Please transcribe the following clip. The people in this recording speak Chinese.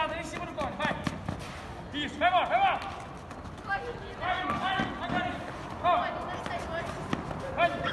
大人的媳妇都高，吧，快！点，快！点，快！点，快！点，快！